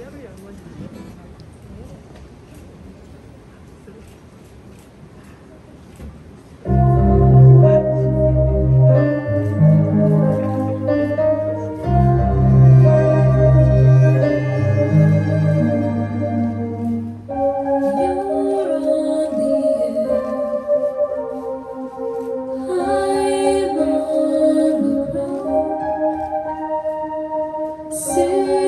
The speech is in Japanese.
やるやんマジで。See.